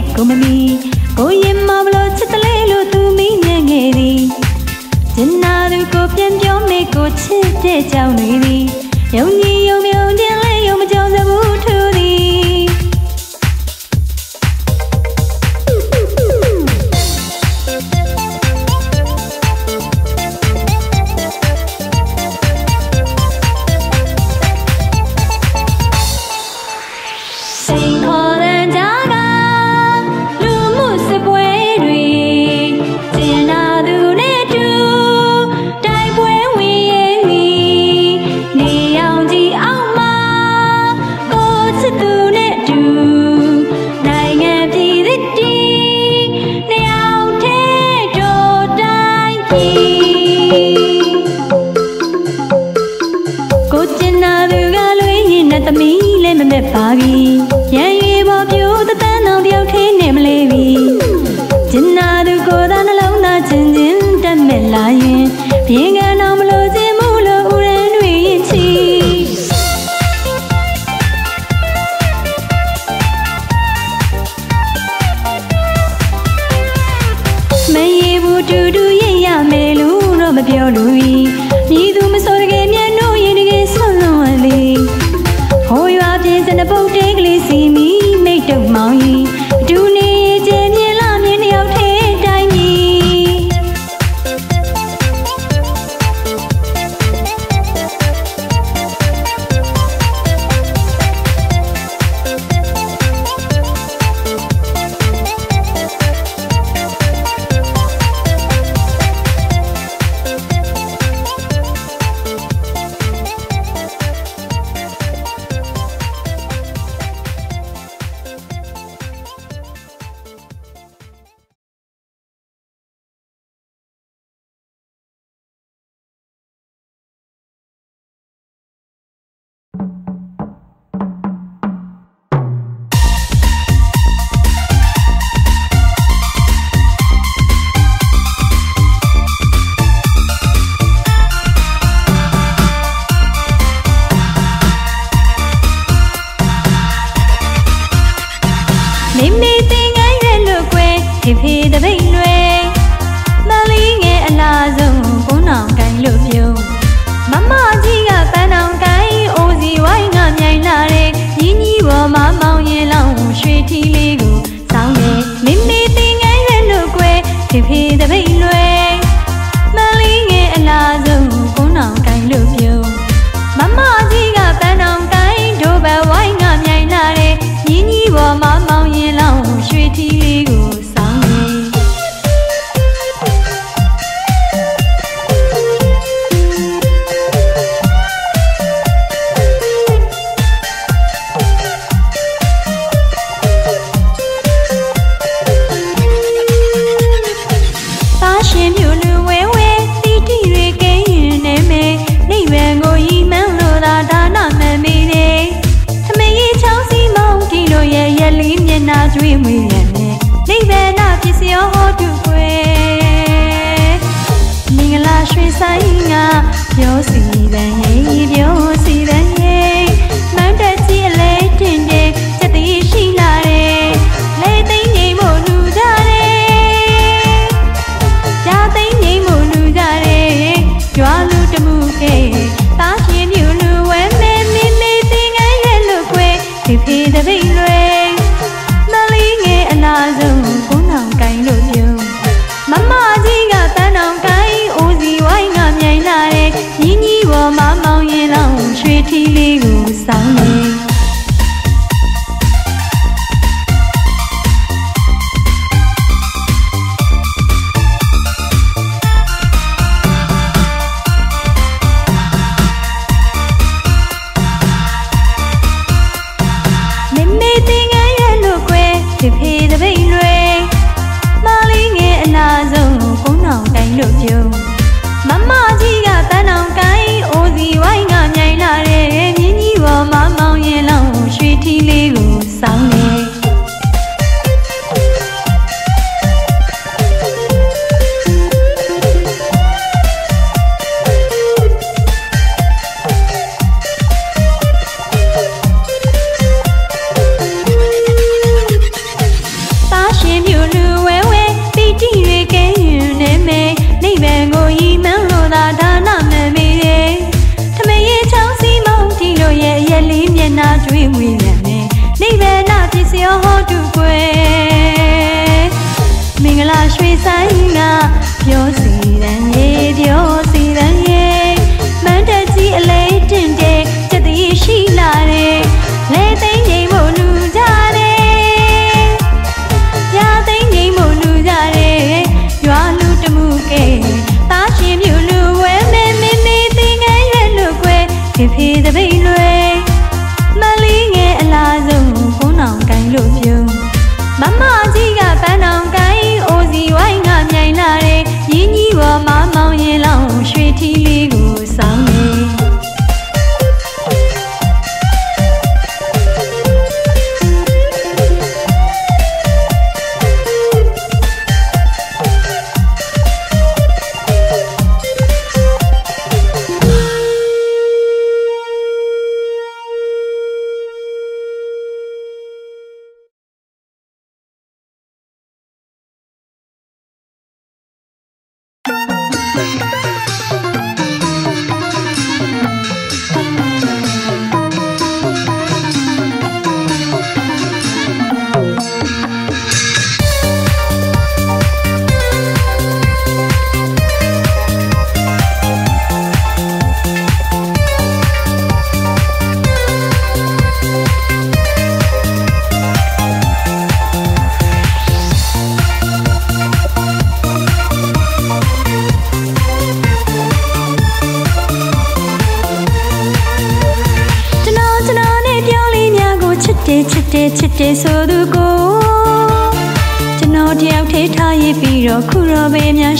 နဲ့ကိုမမီကိုရင်မဘလို့ချစ်တလေလို့သူမိနေငယ်သည်ဂျင်နာသူကိုပြန်ပြောမေကိုချစ်တဲ့ကြောင့်နေသည်ယုံကြည်ယုံမြုံတင်လေယုံမကြောင်စဘူး भेद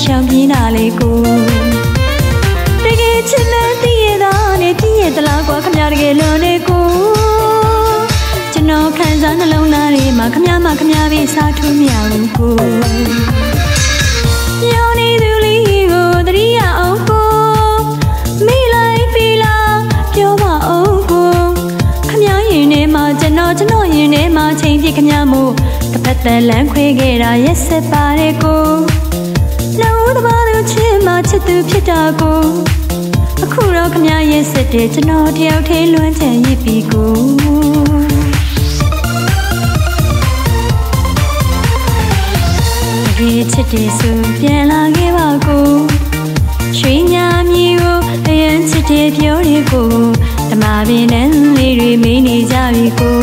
ရှောင်ပြေးတာလေကိုတကယ်ချစ်မှန်းသိရတာနဲ့ပြည့်ရတလားကွာခမတကယ်လွန်နေကိုကျွန်တော်ခံစားနှလုံးသားတွေမှာခမမခမပဲစားထူးမြောက်ကိုညောနေသူလေးကိုတတိယအောင်ကိုမိလိုက်ပြီလားပြောပါအောင်ကိုခမရင်ထဲမှာကျွန်တော်ကျွန်တော်ရင်ထဲမှာချိန်ပြခမမှုတစ်ဖက်သက်လမ်းခွေခဲ့တာရက်ဆက်ပါတဲ့ကို သူဖြစ်တာကိုအခုတော့ခမရဲ့စစ်တဲ့ကျွန်တော်တယောက်ထဲလွမ်းချင်ရပြီကိုတကယ်ချစ်တယ်ဆိုပြန်လာခဲ့ပါကိုရွှေညာမြေကိုအရင်ချစ်တယ်ပြောတယ်ကိုဓမ္မပင်နဲ့လေးတွေမင်းနေကြပြီကို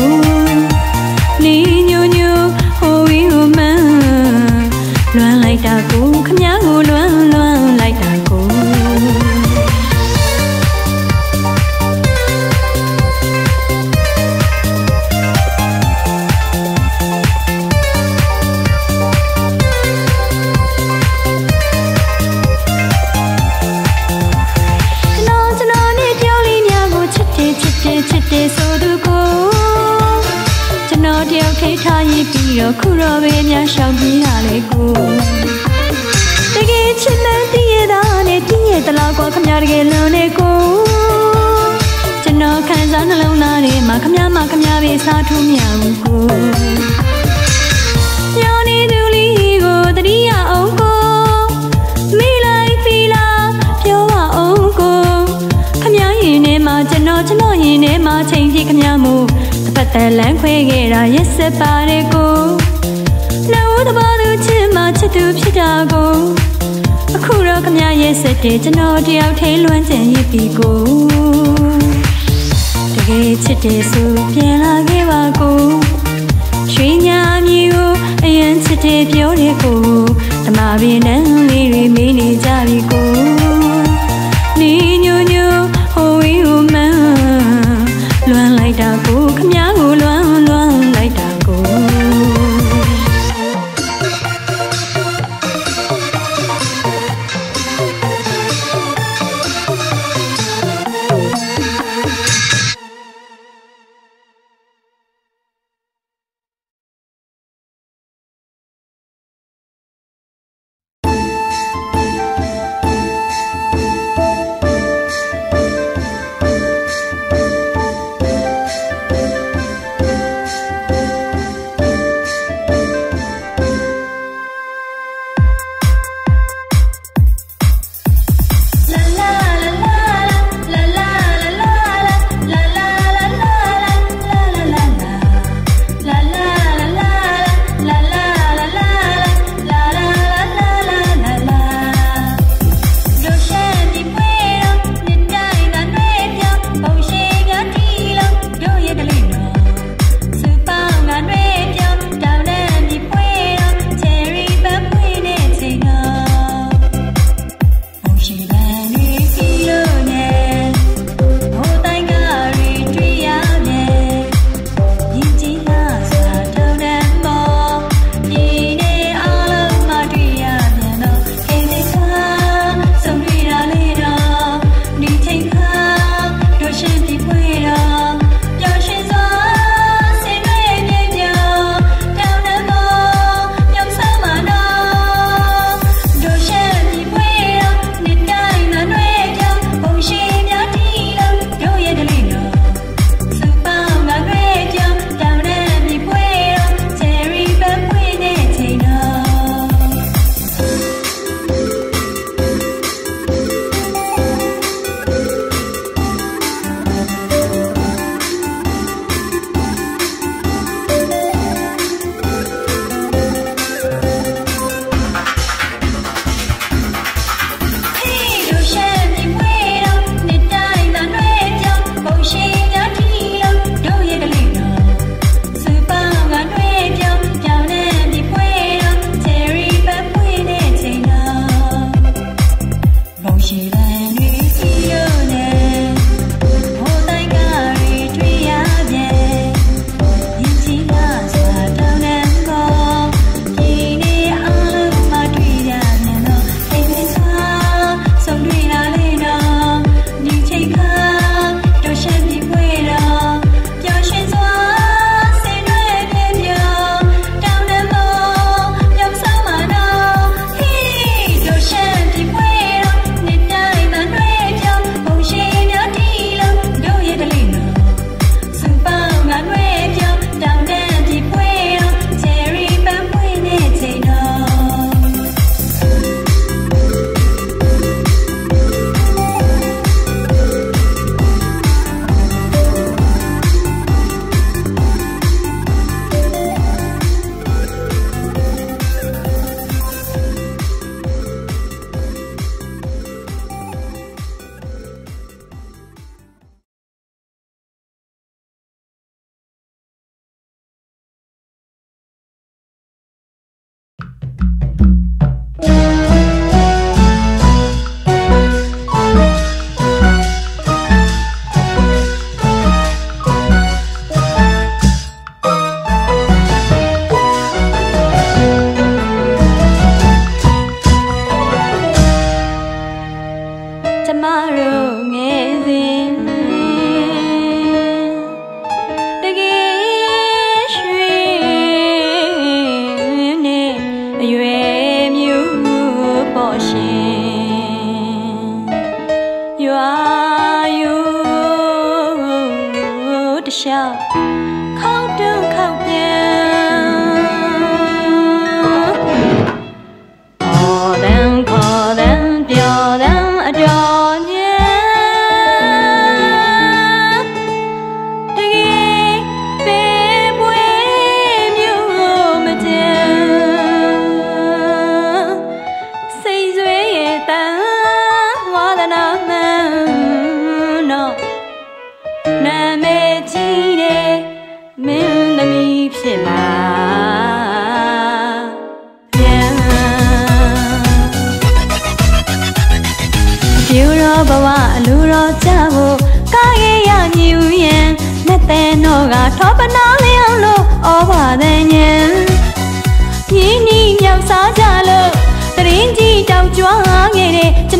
များရှောင်ပြေးရလေကိုတကယ်ချစ်မှန်းသိရတာနဲ့တည်ရတလားကွာခမတကယ်လွန်နေကိုကျွန်တော်ခံစားနှလုံးသားတွေမှာခမမခမပဲစားထူးမြောက်ကိုညောနေသူလေးကိုတတိယအောင်ကိုမိလိုက်ပြီလားပြောပါအောင်ကိုခမရင်ထဲမှာကျွန်တော်ကျွန်တော်ရင်ထဲမှာချိန်ပြခမမှုတစ်ဖက်သက်လမ်းခွဲခဲ့တာရက်ဆက်ပါတဲ့ကို လုံးတပါသူချစ်မှချစ်သူဖြစ်တာကိုအခုတော့ခမရဲ့စက်တဲ့ကျွန်တော်တယောက်ထဲလွမ်းကျင်ရပြီကိုတကယ်ချစ်တယ်ဆိုပြန်လာခဲ့ပါကိုရွှေညာမြေကိုအရင်ချစ်တယ်ပြောတဲ့ကိုဓမ္မပင်နဲ့လေးတွေမေးနေကြပြီကို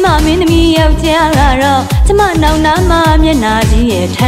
မမင်းသမီးယောက်ျားကတော့ကျမနောင်နာမမျက်နာကြီးရဲ့ထ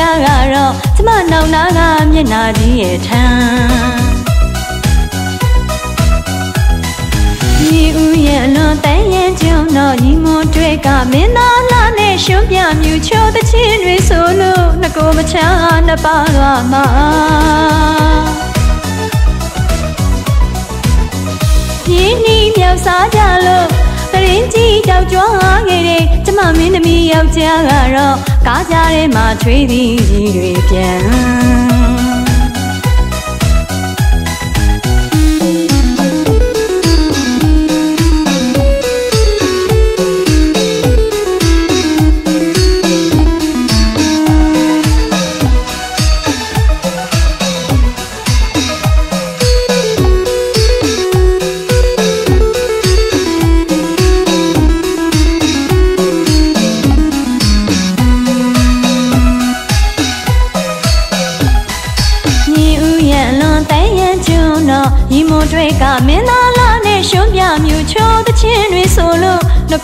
သမီးယောက်ျားကတော့ကျမနောင်နာကမျက်နာကြီးရဲ့ထမ်းညီဦးရဲ့အလွန်တန်ရင်ကျုံတော့ညီမတွေကမင်းသားလာနဲ့ရှုံးပြမြူချိုးတဲ့ချင်းတွေဆိုလို့နှကိုမချာနှစ်ပါးသွားမှာပြင်းနှီးမြောက်စားကြလို့တရင်ကြီးတောက်ကြွားခဲ့တဲ့ကျမမင်းသမီးယောက်ျားကတော့ ကားကြားထဲမှာချွေးသည်ကြီးတွေပြန်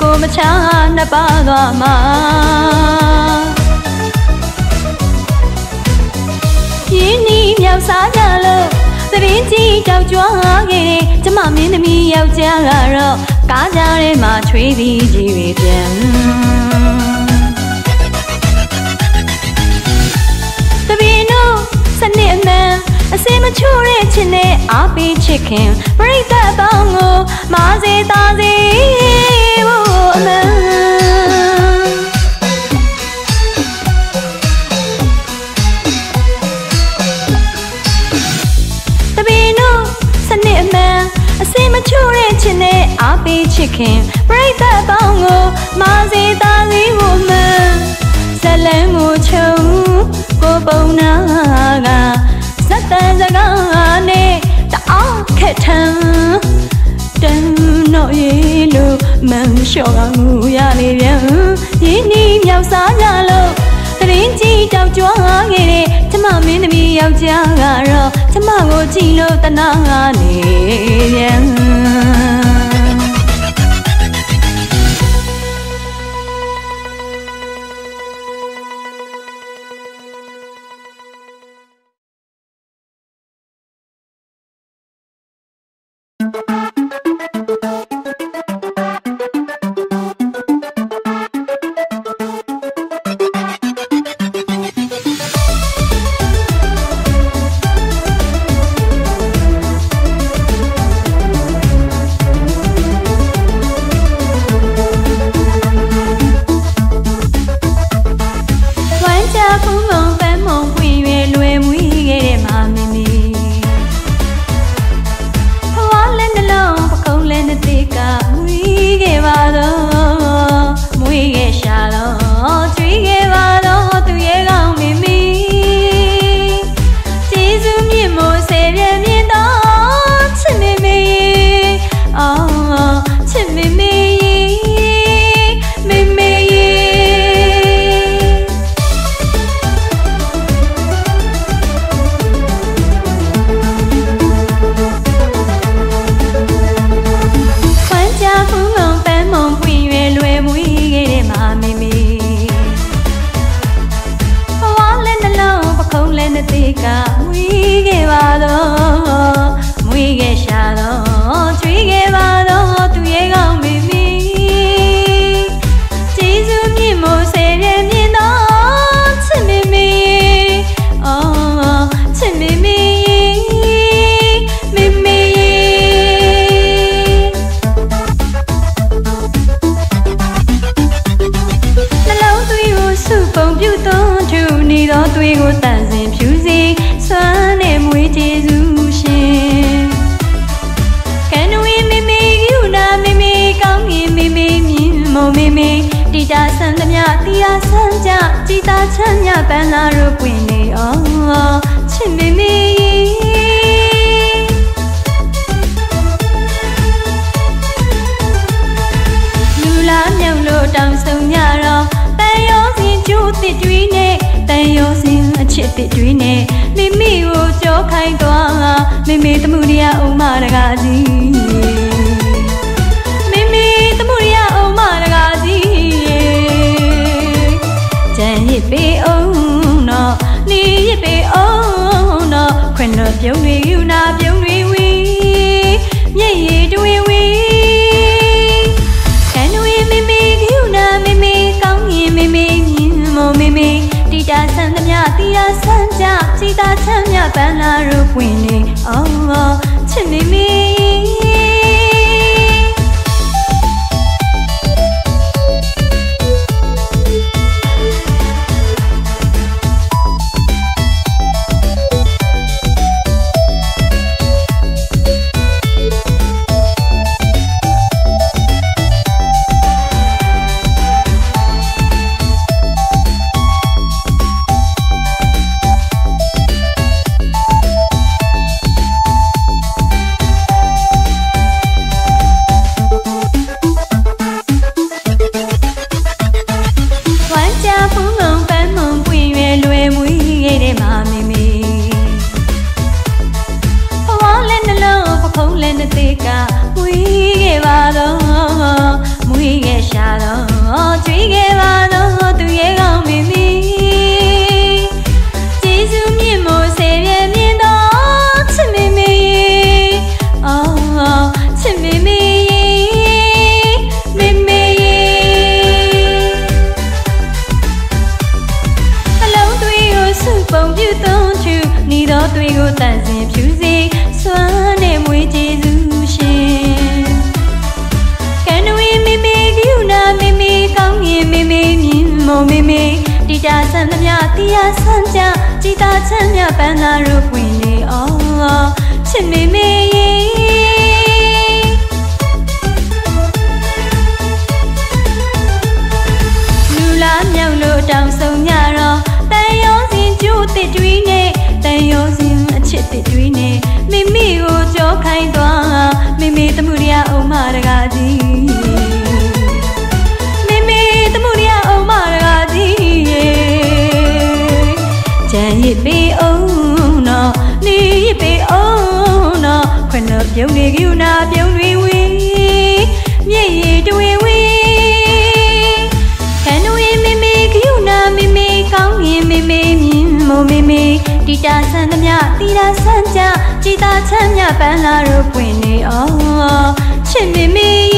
ကိုမချာနှစ်ပါးသွားမှာပြင်းနီးမြောက်စားကြလို့သတရင်ကြီးတောက်ကြွားခဲ့တဲ့ကျမမင်းသမီးယောက်ျားကတော့ကားကြားထဲမှာချွေးသည်ကြီးတွေပြန် အစင်မချိုးတဲ့ချစ်နဲ့အားပေးချစ်ခင်ပြိတ္တပေါင်းကိုမာစေတာစေဖို့အမှန်တပင်းတို့စနစ်အမှန်အစင်မချိုးတဲ့ချစ်နဲ့အားပေးချစ်ခင်ပြိတ္တပေါင်းကိုမာစေတာစေဖို့အမှန်ဇလံကိုချုံကိုပုံနာကဇ တ်တန်စကားနဲ့တအားခက်ထန်တန်တော့ရေလို့မန်လျှော့ကငူရလေပြန်ရင်းနှီးမြောက်စားကြလို့တရင်ကြီးတောက်ကြွားခဲ့တဲ့ကျမမင်းသမီးယောက်ျားကတော့ကျမကိုကြည့်လို့တနာနေပြန် ဝ တိတာဆန်သမျှတီတာဆန်ကြကြည်သာချမ်းမြပန်းလာတို့ပွင့်နေအော်ချစ်မေမေ သောသွေးကိုတန်ဆင်ဖြူစီစွမ်းနဲ့မွေးကျေစုရှင်ကံဝေမေမေကယူနာမေမေကောင်းငင်မေမေမြင်မောမေမေတိတာဆန်သမျှတီယာဆန်ကြကြည်သာချမ်းမြပန်းသာတို့ပွင့်နေအောင်ချစ်မေမေလူလာမြောင်လို့တောင်ဆုံညတော့တန်ရောစင်ကျိုးတစ်တွေးနဲ့ တန်ရောစင်အချစ်တစ်တွေးနဲ့မိမိကိုကြောခိုင်းသွားမိမိတမှုရအုံမတကားကြီးမိမိတမှုရအုံမတကားကြီးကြံရစ်ပေအောင်တော့နေရစ်ပေအောင်တော့ခွနဲ့ပြုံးနေကျူနာပြုံးတွေဝေးမျက်ရည်တွေဝေးကန်ဝေမေမေကယူနာမေမေကောင်းငင်မေမေမြင်မိုမေမေ တိတာဆန်သမျှတီတာဆန်ကြကြည်သာချမ်းမြပန်းလာတို့ပွင့်နေအောင်ချစ်မေမေမေ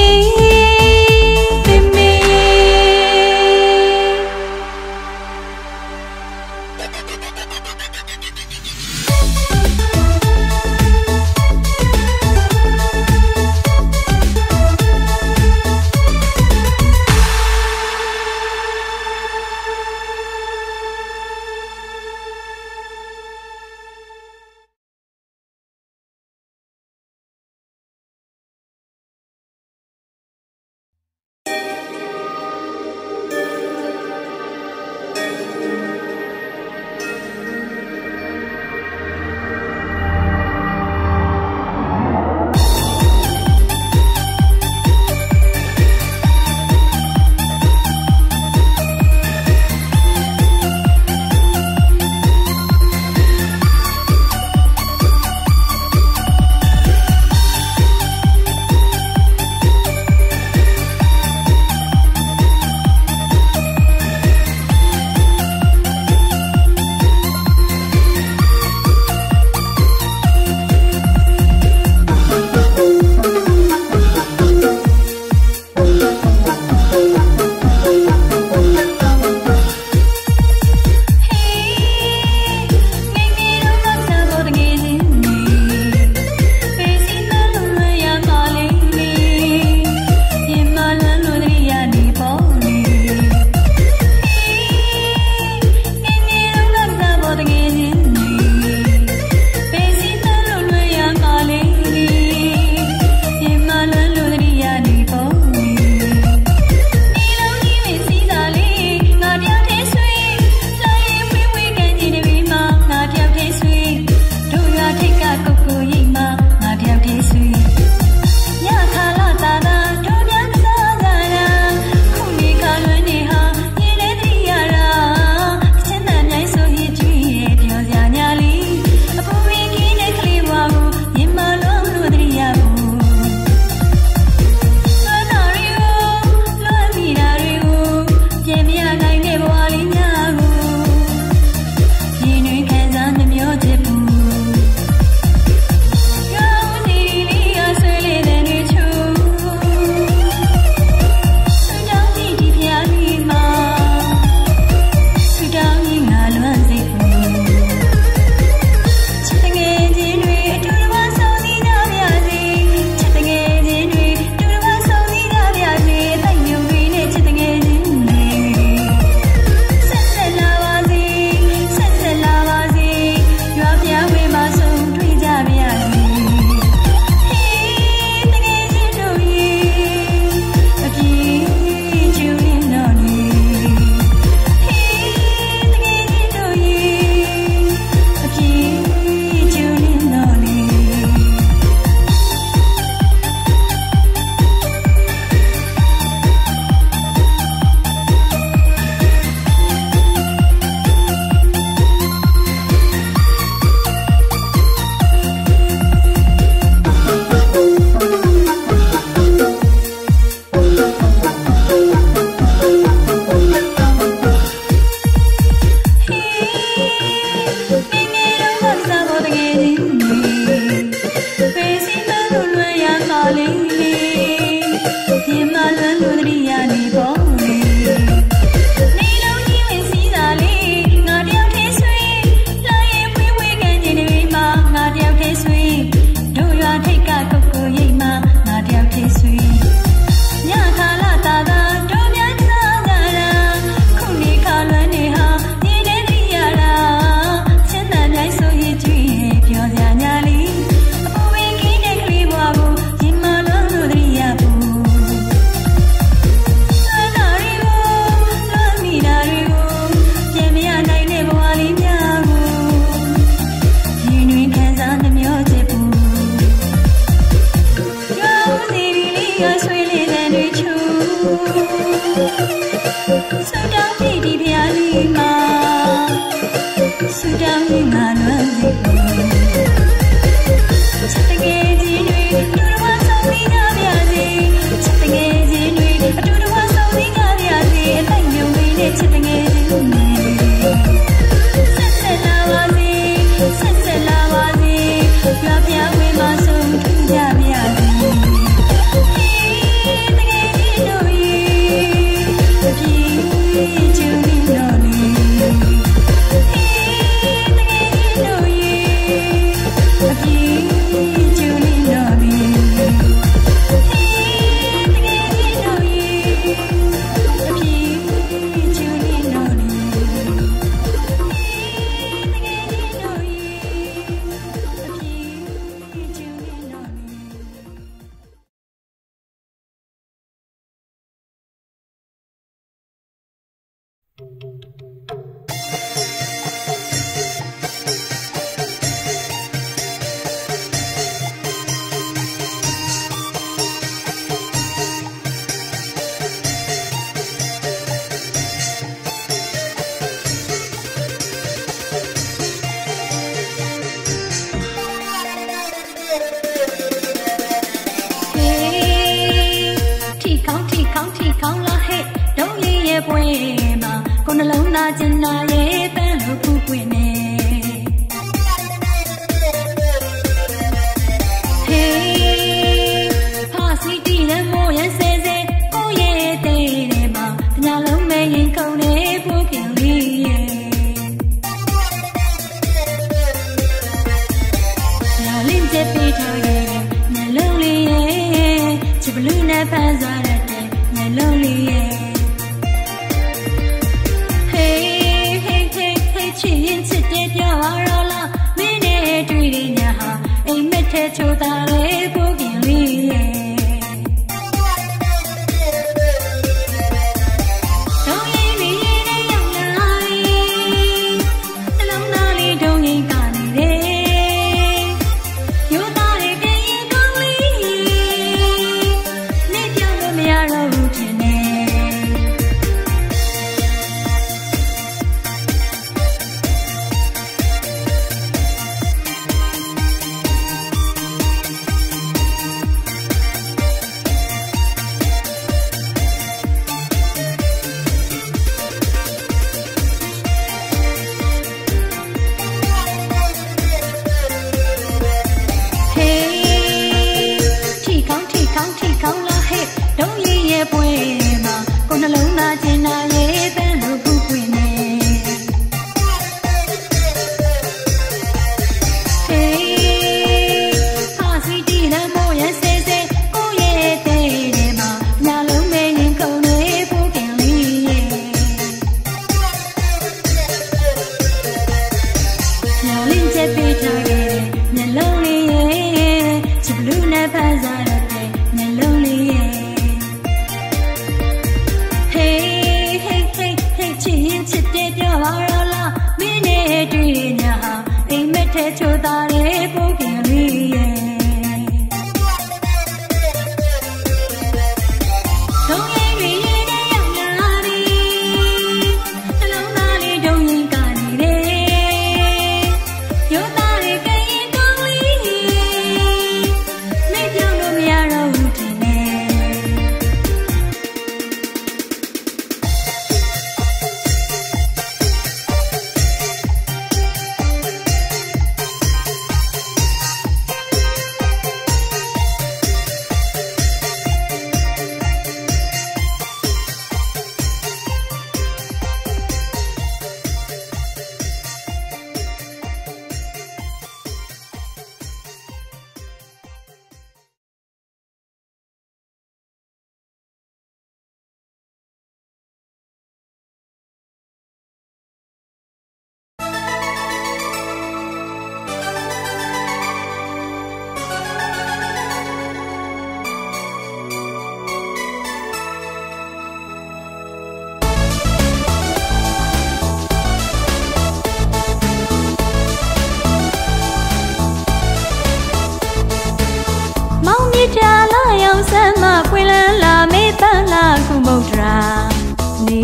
ah 较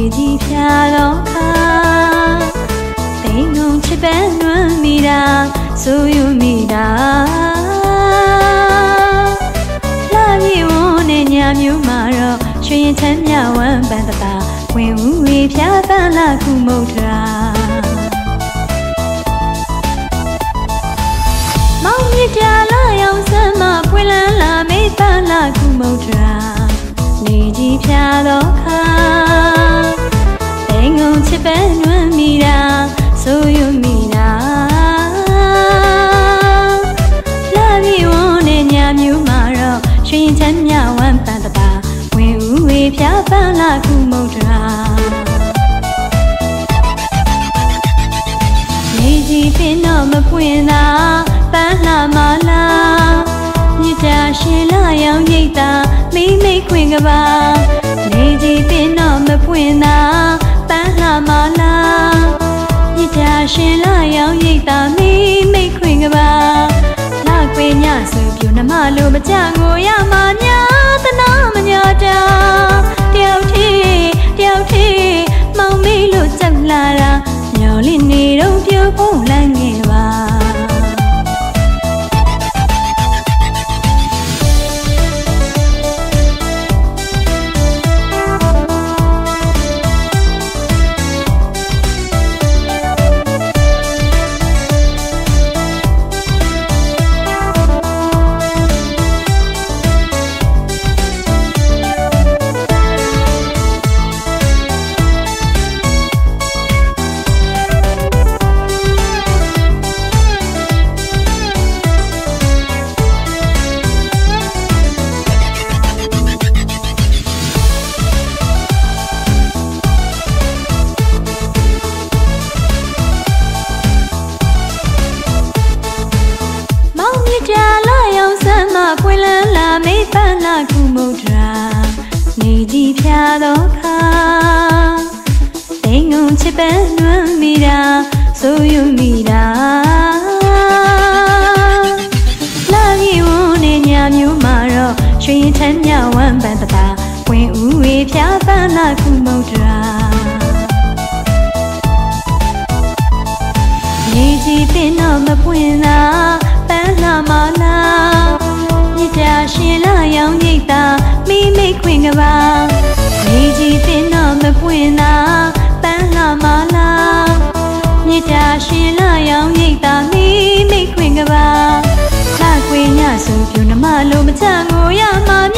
ည်ကြည်ဖြာလောကတိမ်ငုံချစ်ပန်းနှွမ်းမိတာဆိုယူမိတာလာမြေဝန်းနဲ့ညာမျိုးမှာတော့ရွှေရင်ချမ်းမြဝမ်းပန်းတပါဝင်ဦးဝေဖြာပန်းလာခုမုတ်တာမောင်မြကြလာရောက်စမ်းမပွင့်လန်းလာမေးပန်းလာခုမုတ်တာနေကြီးဖြာတော့ခါ ပန်းနွမ်းမိတာဆိုရမိတာလာပြီဝန်းနဲ့ညမျိုးမှာတော့ရွှေရင်ချမ်းမြဝမ်းပန်းတပါဝင်ဦးဝေဖျားပန်းလာခုမုံတရာနေကြည့်ပင်တော့မပွင့်တာပန်းလာမလားမြစ်တာရှင်လာရောင်ရိတ်တာမိမိခွင်ကပါနေကြည့်ပင်တော့မပွင့်တာ တာမိမိတ်ခွင်ကပါလာခွေညဆိုပြူနှမလိုမကြငိုရမှာညာတနာမညာတာတယောက်ทีတယောက်ทีမောင်မေးလို့ကြောက်လာတာမျောလင့်နေတော့ပြူဖို့လန်းခဲ့ပါ ဖြာတော့ခါတိမ်ငုံချစ်ပန်းနွမ်းမိတာဆိုယူမိတာလာကြီးဝန်းနေညာမျိုးမှာတော့ရွှေထမ်းမြဝမ်းပန်းတတာဝင်ဦးဝေဖြာပန်းလာကုမုဒ္ဒရာနေကြီးတင်တော့မပွင့်သာပန်းလာမလားမြစ်တာရှင်လာရောင်ရိတ်တာမိမိခွင်ကပါ စီတင်နာမပွင့်နာပန်းလာမလာမြေတာရှင်လာရောင်ရိတ်တာမိမိခွင်ကပါခခွေညဆုံပြူနမလိုမချငိုရမှာ